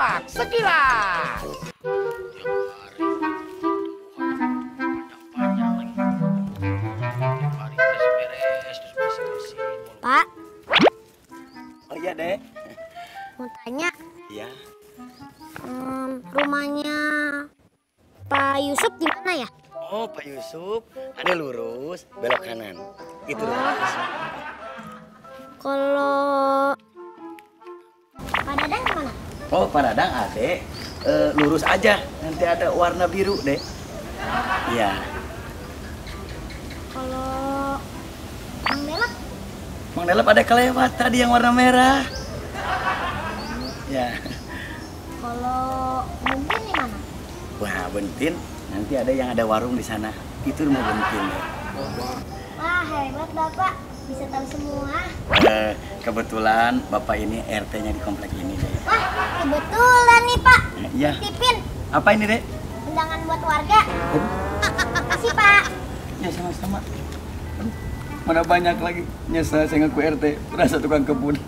kompak sekilas. Pak, Oh iya, Dek. mau tanya, Iya. em, rumahnya Pak Yusuf di mana ya? Oh, Pak Yusuf, ada lurus, belok kanan. Itu lurus. Kalau Pak Dadang? Oh, Pak Dadang adek. Eh, lurus aja, nanti ada warna biru, Dek. Iya. Kalau Mang Delap? Mang Delap ada kelewat tadi yang warna merah. Ya. Kalau Mungkin di mana? Wah, Bentin, nanti ada yang ada warung di sana. Itu rumah Bentin, Dek. Wah hebat Bapak, bisa tahu semua. Eh, kebetulan Bapak ini RT-nya di komplek ini, Dek. Wah kebetulan nih Pak, Eh, Iya. Tipin Apa ini, Dek? undangan buat warga. Makasih Pak. Ya sama-sama. Aduh, Mana banyak lagi nyesel saya ngaku RT, berasa tukang kebun.